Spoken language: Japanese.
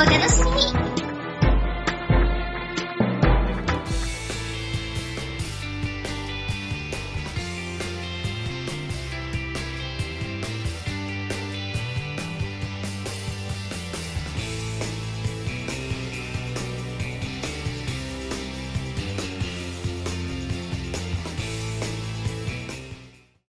お楽しみに